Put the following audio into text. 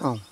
Oh.